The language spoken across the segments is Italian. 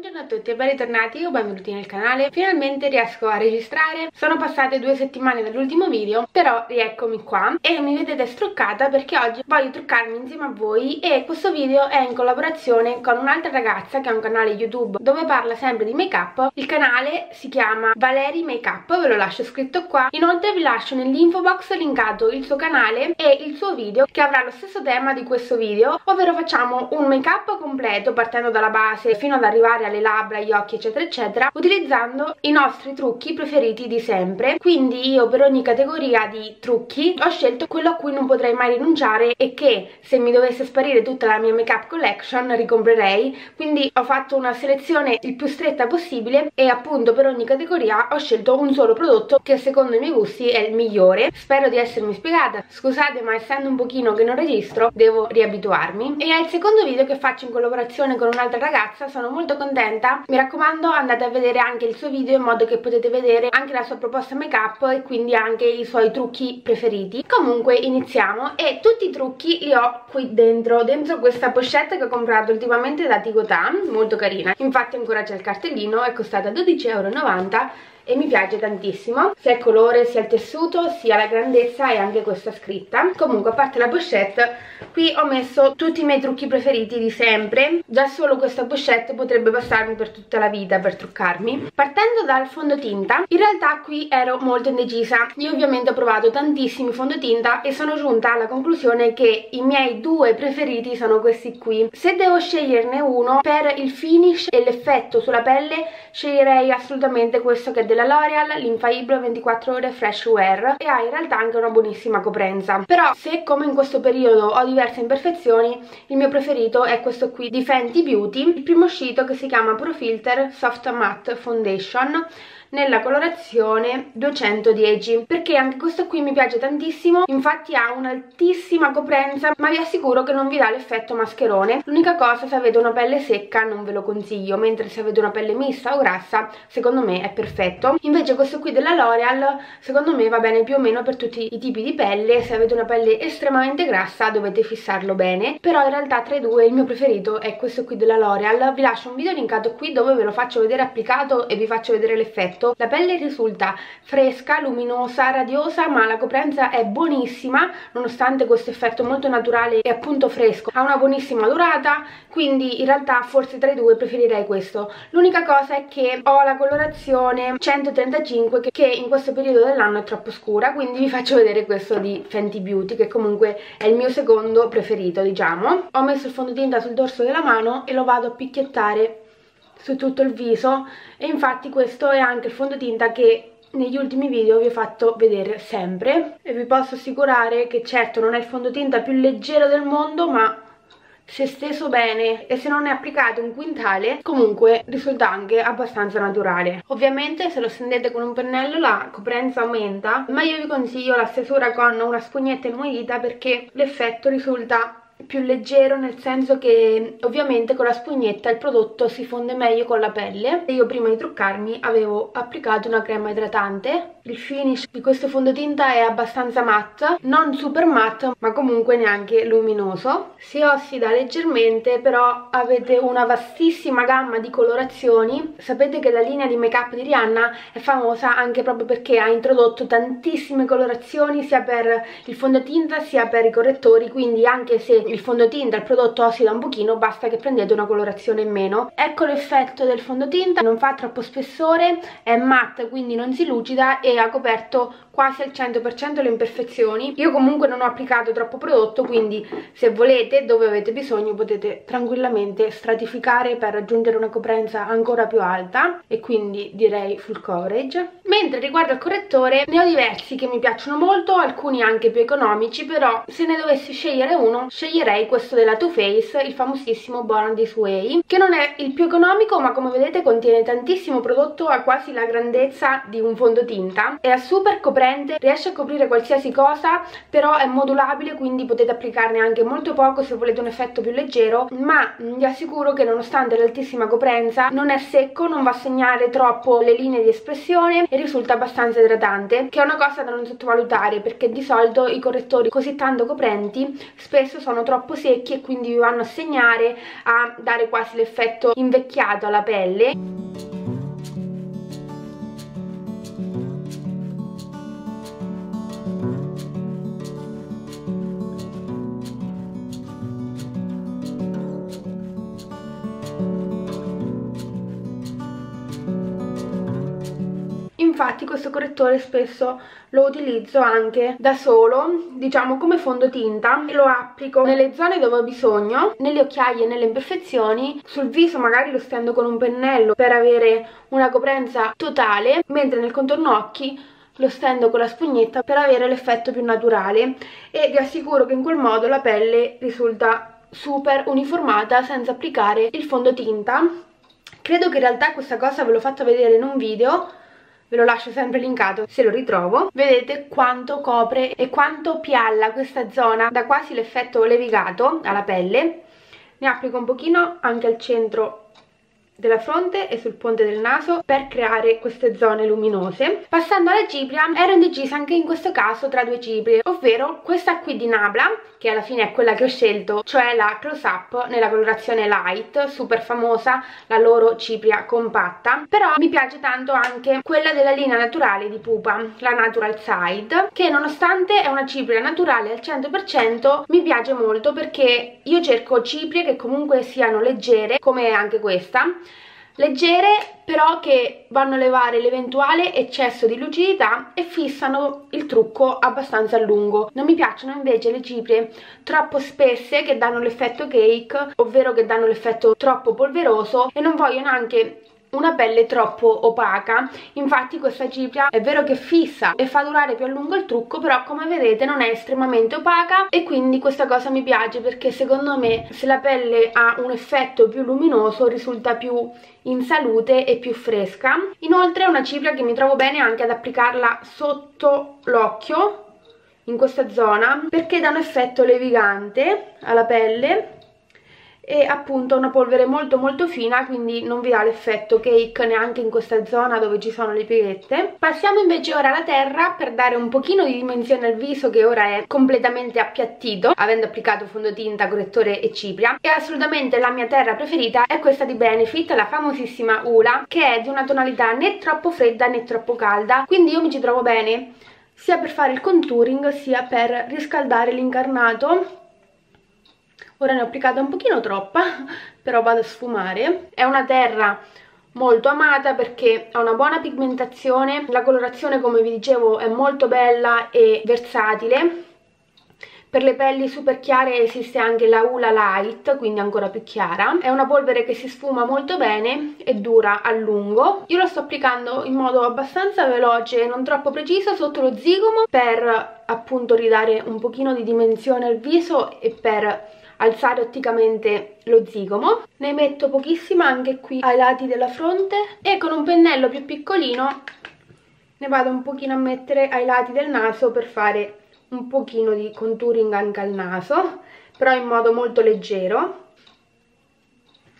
Buongiorno a tutti e ben ritornati o benvenuti nel canale. Finalmente riesco a registrare. Sono passate due settimane dall'ultimo video Però rieccomi qua. E mi vedete struccata perché oggi voglio truccarmi insieme a voi E questo video è in collaborazione con un'altra ragazza Che ha un canale YouTube dove parla sempre di make up Il canale si chiama Valeri Makeup Ve lo lascio scritto qua. Inoltre vi lascio nell'info box linkato il suo canale E il suo video che avrà lo stesso tema di questo video Ovvero facciamo un make up completo partendo dalla base fino ad arrivare alle labbra, gli occhi eccetera eccetera utilizzando i nostri trucchi preferiti di sempre. Quindi io per ogni categoria di trucchi ho scelto quello a cui non potrei mai rinunciare e che se mi dovesse sparire tutta la mia make up collection ricomprerei. Quindi ho fatto una selezione il più stretta possibile e appunto per ogni categoria ho scelto un solo prodotto che secondo i miei gusti è il migliore. Spero di essermi spiegata. Scusate ma essendo un pochino che non registro devo riabituarmi. E è il secondo video che faccio in collaborazione con un'altra ragazza sono molto contenta contenta. Mi raccomando andate a vedere anche il suo video in modo che potete vedere anche la sua proposta make up e quindi anche i suoi trucchi preferiti. Comunque iniziamo. E tutti i trucchi li ho qui dentro dentro questa pochette che ho comprato ultimamente da Tigotan molto carina. Infatti ancora c'è il cartellino è costata 12,90€ e mi piace tantissimo sia il colore sia il tessuto sia la grandezza e anche questa scritta. Comunque a parte la pochette qui ho messo tutti i miei trucchi preferiti di sempre. Già solo questa pochette potrebbe bastarmi per tutta la vita per truccarmi. Partendo dal fondotinta in realtà qui ero molto indecisa. Io ovviamente ho provato tantissimi fondotinta e sono giunta alla conclusione che i miei due preferiti sono questi qui. Se devo sceglierne uno per il finish e l'effetto sulla pelle sceglierei assolutamente questo che è della L'Oreal, l'Infaiblo 24 ore Fresh Wear e ha in realtà anche una buonissima coprenza. Però se come in questo periodo ho diverse imperfezioni il mio preferito è questo qui di Fenty Beauty il primo uscito che si chiama Pro Filter Soft Matte Foundation nella colorazione 210 perché anche questo qui mi piace tantissimo infatti ha un'altissima coprenza ma vi assicuro che non vi dà l'effetto mascherone. L'unica cosa se avete una pelle secca non ve lo consiglio mentre se avete una pelle mista o grassa secondo me è perfetto. Invece questo qui della L'Oreal secondo me va bene più o meno per tutti i tipi di pelle se avete una pelle estremamente grassa dovete fissarlo bene però in realtà tra i due il mio preferito è questo qui della L'Oreal vi lascio un video linkato qui dove ve lo faccio vedere applicato e vi faccio vedere l'effetto effetto la pelle risulta fresca, luminosa, radiosa ma la coprenza è buonissima nonostante questo effetto molto naturale e appunto fresco. Ha una buonissima durata quindi in realtà forse tra i due preferirei questo. L'unica cosa è che ho la colorazione 135 che in questo periodo dell'anno è troppo scura quindi vi faccio vedere questo di Fenty Beauty che comunque è il mio secondo preferito diciamo. Ho messo il fondotinta sul dorso della mano e lo vado a picchiettare su tutto il viso. E infatti questo è anche il fondotinta che negli ultimi video vi ho fatto vedere sempre. E vi posso assicurare che certo non è il fondotinta più leggero del mondo ma se steso bene e se non è applicato un quintale comunque risulta anche abbastanza naturale. Ovviamente se lo stendete con un pennello la coprenza aumenta ma io vi consiglio la stesura con una spugnetta inumidita perché l'effetto risulta più leggero nel senso che ovviamente con la spugnetta il prodotto si fonde meglio con la pelle. Io prima di truccarmi avevo applicato una crema idratante. Il finish di questo fondotinta è abbastanza matte non super matte ma comunque neanche luminoso. Si ossida leggermente però avete una vastissima gamma di colorazioni. Sapete che la linea di make up di Rihanna è famosa anche proprio perché ha introdotto tantissime colorazioni sia per il fondotinta sia per i correttori quindi anche se il fondotinta, il prodotto ossida un pochino, basta che prendete una colorazione in meno. Ecco l'effetto del fondotinta, non fa troppo spessore, è matte quindi non si lucida e ha coperto quasi al 100% le imperfezioni. Io comunque non ho applicato troppo prodotto quindi se volete, dove avete bisogno, potete tranquillamente stratificare per raggiungere una coprenza ancora più alta e quindi direi full coverage. Mentre riguardo al correttore ne ho diversi che mi piacciono molto, alcuni anche più economici, però se ne dovessi scegliere uno sceglierei questo della Too Faced, il famosissimo Born This Way, che non è il più economico ma come vedete contiene tantissimo prodotto, ha quasi la grandezza di un fondotinta, è super coprente riesce a coprire qualsiasi cosa però è modulabile quindi potete applicarne anche molto poco se volete un effetto più leggero ma vi assicuro che nonostante l'altissima coprenza non è secco, non va a segnare troppo le linee di espressione e risulta abbastanza idratante che è una cosa da non sottovalutare perché di solito i correttori così tanto coprenti spesso sono troppo secchi e quindi vi vanno a segnare a dare quasi l'effetto invecchiato alla pelle infatti questo correttore spesso lo utilizzo anche da solo, diciamo come fondotinta e lo applico nelle zone dove ho bisogno, nelle occhiaie e nelle imperfezioni, sul viso magari lo stendo con un pennello per avere una coprenza totale, mentre nel contorno occhi lo stendo con la spugnetta per avere l'effetto più naturale e vi assicuro che in quel modo la pelle risulta super uniformata senza applicare il fondotinta. Credo che in realtà questa cosa ve l'ho fatta vedere in un video ve lo lascio sempre linkato. Se lo ritrovo vedete quanto copre e quanto pialla questa zona da quasi l'effetto levigato alla pelle. Ne applico un pochino anche al centro della fronte e sul ponte del naso per creare queste zone luminose. Passando alla cipria, ero indecisa anche in questo caso tra due ciprie, ovvero questa qui di Nabla, che alla fine è quella che ho scelto, cioè la Close Up nella colorazione light, super famosa, la loro cipria compatta, però mi piace tanto anche quella della linea naturale di Pupa, la Natural Side, che nonostante è una cipria naturale al 100%, mi piace molto perché io cerco ciprie che comunque siano leggere, come anche questa, leggere però che vanno a levare l'eventuale eccesso di lucidità e fissano il trucco abbastanza a lungo. Non mi piacciono invece le ciprie troppo spesse che danno l'effetto cake, ovvero che danno l'effetto troppo polveroso e non voglio neanche una pelle troppo opaca. Infatti questa cipria è vero che fissa e fa durare più a lungo il trucco però come vedete non è estremamente opaca e quindi questa cosa mi piace perché secondo me se la pelle ha un effetto più luminoso risulta più in salute e più fresca. Inoltre è una cipria che mi trovo bene anche ad applicarla sotto l'occhio in questa zona perché dà un effetto levigante alla pelle e appunto una polvere molto molto fina quindi non vi dà l'effetto cake neanche in questa zona dove ci sono le pieghette passiamo invece ora alla terra per dare un pochino di dimensione al viso che ora è completamente appiattito avendo applicato fondotinta, correttore e cipria. E assolutamente la mia terra preferita è questa di Benefit, la famosissima Ula che è di una tonalità né troppo fredda né troppo calda. Quindi io mi ci trovo bene sia per fare il contouring sia per riscaldare l'incarnato ora ne ho applicata un pochino troppa però vado a sfumare è una terra molto amata perché ha una buona pigmentazione la colorazione come vi dicevo è molto bella e versatile per le pelli super chiare esiste anche la Ula Light, quindi ancora più chiara. È una polvere che si sfuma molto bene e dura a lungo. Io lo sto applicando in modo abbastanza veloce e non troppo preciso sotto lo zigomo per appunto ridare un pochino di dimensione al viso e per alzare otticamente lo zigomo. Ne metto pochissima anche qui ai lati della fronte e con un pennello più piccolino ne vado un pochino a mettere ai lati del naso per fare un pochino di contouring anche al naso però in modo molto leggero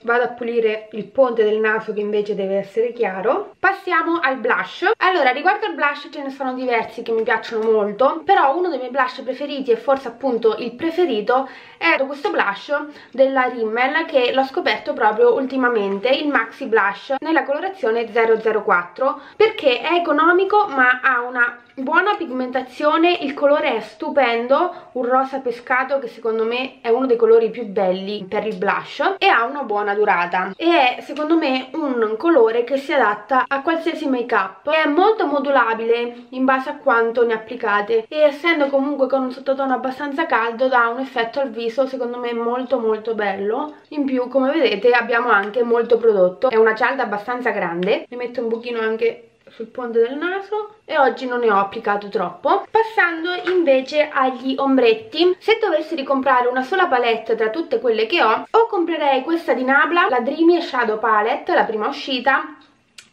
vado a pulire il ponte del naso che invece deve essere chiaro. Passiamo al blush. Allora riguardo al blush ce ne sono diversi che mi piacciono molto però uno dei miei blush preferiti e forse appunto il preferito è questo blush della Rimmel che l'ho scoperto proprio ultimamente il Maxi Blush nella colorazione 004 perché è economico ma ha una buona pigmentazione, il colore è stupendo, un rosa pescato che secondo me è uno dei colori più belli per il blush e ha una buona durata. E è secondo me un colore che si adatta a qualsiasi make up è molto modulabile in base a quanto ne applicate e essendo comunque con un sottotono abbastanza caldo dà un effetto al viso secondo me molto molto bello. In più come vedete abbiamo anche molto prodotto. È una cialda abbastanza grande ne metto un pochino anche sul ponte del naso e oggi non ne ho applicato troppo. Passando invece agli ombretti. Se dovessi ricomprare una sola palette tra tutte quelle che ho o comprerei questa di Nabla la Dreamy Shadow Palette la prima uscita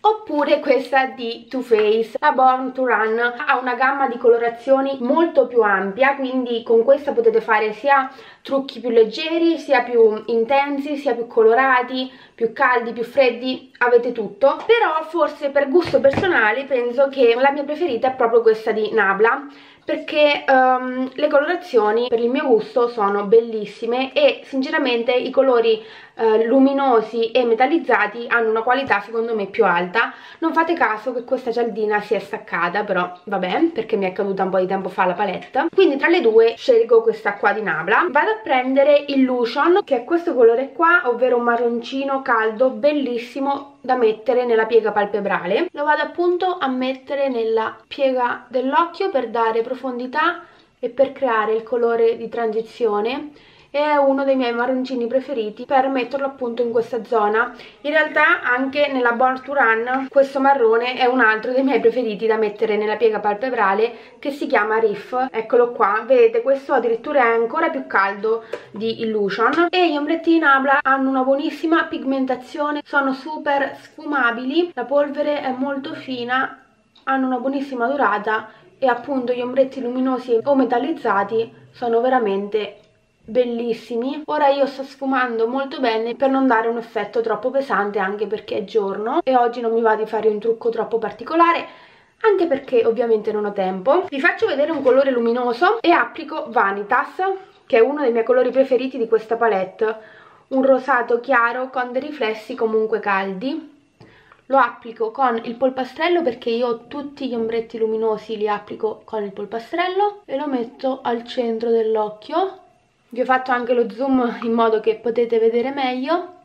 oppure questa di Too Faced, la Born to Run ha una gamma di colorazioni molto più ampia quindi con questa potete fare sia trucchi più leggeri, sia più intensi, sia più colorati, più caldi, più freddi, avete tutto. Però forse per gusto personale penso che la mia preferita è proprio questa di Nabla perché um, le colorazioni per il mio gusto sono bellissime e sinceramente i colori uh, luminosi e metallizzati hanno una qualità secondo me più alta. Non fate caso che questa cialdina si è staccata però vabbè perché mi è caduta un po' di tempo fa la palette. Quindi tra le due scelgo questa qua di Nabla. Vado a prendere Illusion che è questo colore qua ovvero un marroncino caldo bellissimo da mettere nella piega palpebrale. Lo vado appunto a mettere nella piega dell'occhio per dare profondità e per creare il colore di transizione è uno dei miei marroncini preferiti per metterlo appunto in questa zona. In realtà anche nella Born to Run questo marrone è un altro dei miei preferiti da mettere nella piega palpebrale che si chiama Riff. Eccolo qua, vedete questo addirittura è ancora più caldo di Illusion. E gli ombretti in Abla hanno una buonissima pigmentazione sono super sfumabili la polvere è molto fina hanno una buonissima durata e appunto gli ombretti luminosi o metallizzati sono veramente bellissimi. Ora io sto sfumando molto bene per non dare un effetto troppo pesante anche perché è giorno e oggi non mi va di fare un trucco troppo particolare anche perché ovviamente non ho tempo. Vi faccio vedere un colore luminoso e applico Vanitas che è uno dei miei colori preferiti di questa palette. Un rosato chiaro con dei riflessi comunque caldi. Lo applico con il polpastrello perché io tutti gli ombretti luminosi li applico con il polpastrello e lo metto al centro dell'occhio vi ho fatto anche lo zoom in modo che potete vedere meglio.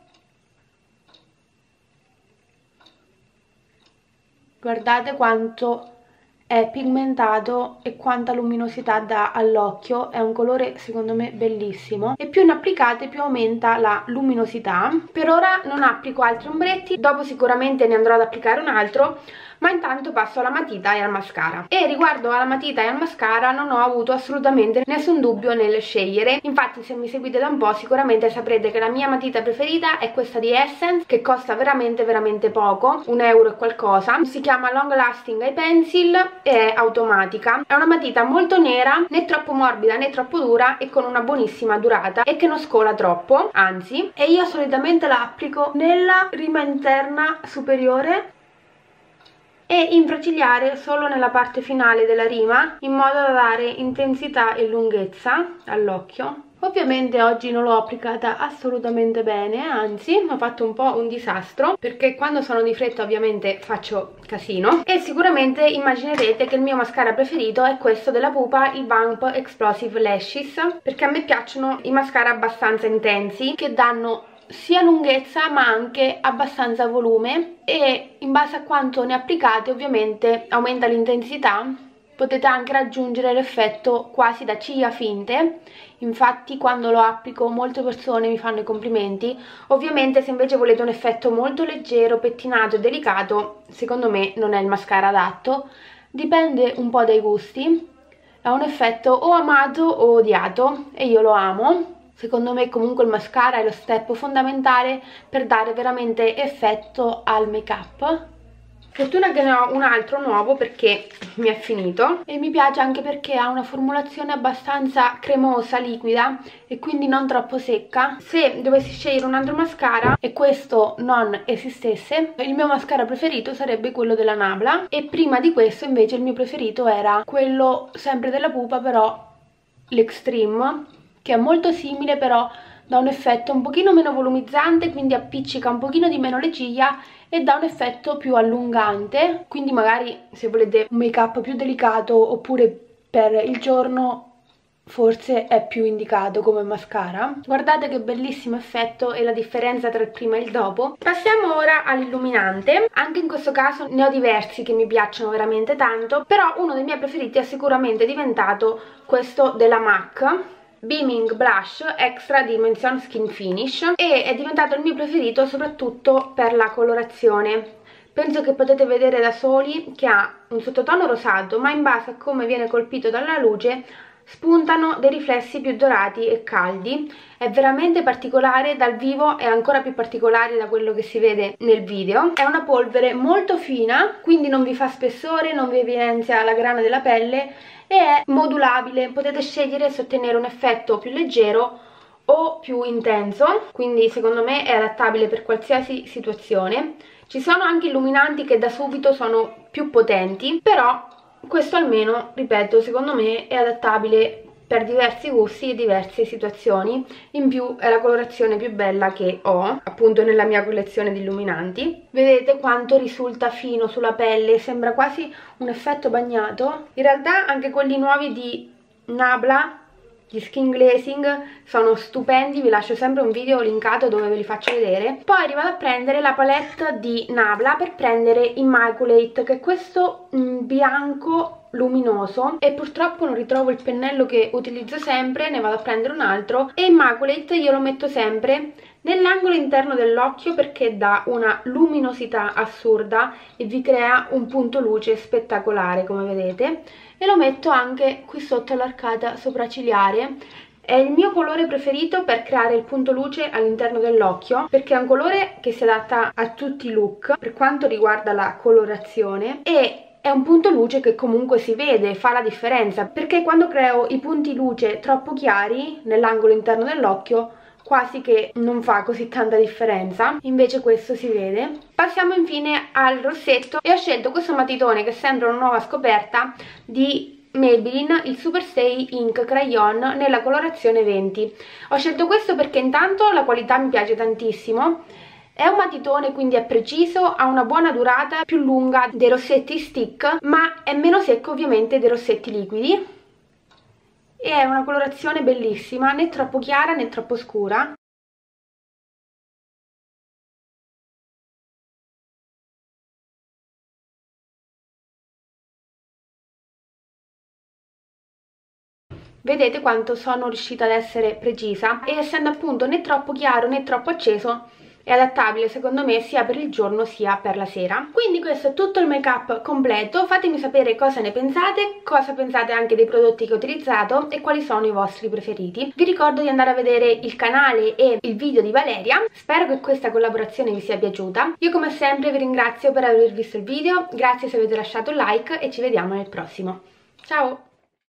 Guardate quanto è pigmentato e quanta luminosità dà all'occhio è un colore secondo me bellissimo. E più ne applicate più aumenta la luminosità. Per ora non applico altri ombretti dopo sicuramente ne andrò ad applicare un altro ma intanto passo alla matita e al mascara. E riguardo alla matita e al mascara non ho avuto assolutamente nessun dubbio nel scegliere. Infatti se mi seguite da un po' sicuramente saprete che la mia matita preferita è questa di Essence che costa veramente veramente poco un euro e qualcosa. Si chiama Long Lasting Eye Pencil è automatica. È una matita molto nera né troppo morbida né troppo dura e con una buonissima durata e che non scola troppo. Anzi e io solitamente la applico nella rima interna superiore e infracigliare solo nella parte finale della rima in modo da dare intensità e lunghezza all'occhio Ovviamente oggi non l'ho applicata assolutamente bene, anzi ho fatto un po' un disastro perché quando sono di fretta ovviamente faccio casino. E sicuramente immaginerete che il mio mascara preferito è questo della Pupa, il Vamp Explosive Lashes perché a me piacciono i mascara abbastanza intensi che danno sia lunghezza ma anche abbastanza volume. E in base a quanto ne applicate ovviamente aumenta l'intensità potete anche raggiungere l'effetto quasi da ciglia finte. Infatti quando lo applico molte persone mi fanno i complimenti. Ovviamente se invece volete un effetto molto leggero, pettinato e delicato secondo me non è il mascara adatto. Dipende un po' dai gusti. È un effetto o amato o odiato e io lo amo. Secondo me comunque il mascara è lo step fondamentale per dare veramente effetto al make up. Fortuna che ne ho un altro nuovo perché mi è finito e mi piace anche perché ha una formulazione abbastanza cremosa, liquida e quindi non troppo secca. Se dovessi scegliere un altro mascara e questo non esistesse, il mio mascara preferito sarebbe quello della Nabla e prima di questo invece il mio preferito era quello sempre della Pupa però l'Extreme che è molto simile però dà un effetto un pochino meno volumizzante quindi appiccica un pochino di meno le ciglia e dà un effetto più allungante quindi magari se volete un make up più delicato oppure per il giorno forse è più indicato come mascara. Guardate che bellissimo effetto e la differenza tra il prima e il dopo. Passiamo ora all'illuminante. Anche in questo caso ne ho diversi che mi piacciono veramente tanto però uno dei miei preferiti è sicuramente diventato questo della MAC Beaming Blush Extra Dimension Skin Finish e è diventato il mio preferito soprattutto per la colorazione. Penso che potete vedere da soli che ha un sottotono rosato ma in base a come viene colpito dalla luce spuntano dei riflessi più dorati e caldi. È veramente particolare dal vivo è ancora più particolare da quello che si vede nel video. È una polvere molto fina quindi non vi fa spessore non vi evidenzia la grana della pelle e è modulabile. Potete scegliere se ottenere un effetto più leggero o più intenso quindi secondo me è adattabile per qualsiasi situazione. Ci sono anche illuminanti che da subito sono più potenti però questo almeno, ripeto, secondo me è adattabile per diversi gusti e diverse situazioni. In più è la colorazione più bella che ho appunto nella mia collezione di illuminanti. Vedete quanto risulta fino sulla pelle sembra quasi un effetto bagnato. In realtà anche quelli nuovi di Nabla gli skin glazing sono stupendi, vi lascio sempre un video linkato dove ve li faccio vedere. Poi vado a prendere la palette di Nabla per prendere Immaculate, che è questo mm, bianco luminoso e purtroppo non ritrovo il pennello che utilizzo sempre, ne vado a prendere un altro e Immaculate io lo metto sempre nell'angolo interno dell'occhio perché dà una luminosità assurda e vi crea un punto luce spettacolare come vedete. E lo metto anche qui sotto l'arcata sopraccigliare è il mio colore preferito per creare il punto luce all'interno dell'occhio perché è un colore che si adatta a tutti i look per quanto riguarda la colorazione e è un punto luce che comunque si vede, fa la differenza perché quando creo i punti luce troppo chiari nell'angolo interno dell'occhio quasi che non fa così tanta differenza invece questo si vede. Passiamo infine al rossetto e ho scelto questo matitone che sembra una nuova scoperta di Maybelline il Super Stay Ink Crayon nella colorazione 20 ho scelto questo perché intanto la qualità mi piace tantissimo. È un matitone quindi è preciso, ha una buona durata, più lunga dei rossetti stick ma è meno secco ovviamente dei rossetti liquidi e è una colorazione bellissima, né troppo chiara né troppo scura. Vedete quanto sono riuscita ad essere precisa e essendo appunto né troppo chiaro né troppo acceso è adattabile secondo me sia per il giorno sia per la sera. Quindi questo è tutto il make up completo. Fatemi sapere cosa ne pensate cosa pensate anche dei prodotti che ho utilizzato e quali sono i vostri preferiti. Vi ricordo di andare a vedere il canale e il video di Valeria. Spero che questa collaborazione vi sia piaciuta. Io come sempre vi ringrazio per aver visto il video. Grazie se avete lasciato un like e ci vediamo nel prossimo. Ciao